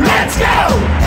Let's go!